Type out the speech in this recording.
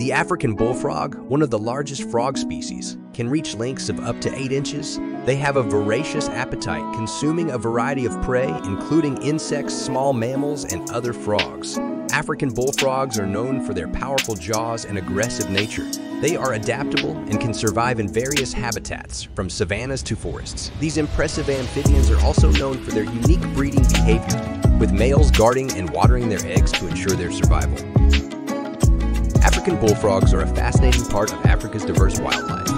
The African bullfrog, one of the largest frog species, can reach lengths of up to 8 inches. They have a voracious appetite, consuming a variety of prey, including insects, small mammals, and other frogs. African bullfrogs are known for their powerful jaws and aggressive nature. They are adaptable and can survive in various habitats, from savannas to forests. These impressive amphibians are also known for their unique breeding behavior, with males guarding and watering their eggs to ensure their survival. African bullfrogs are a fascinating part of Africa's diverse wildlife.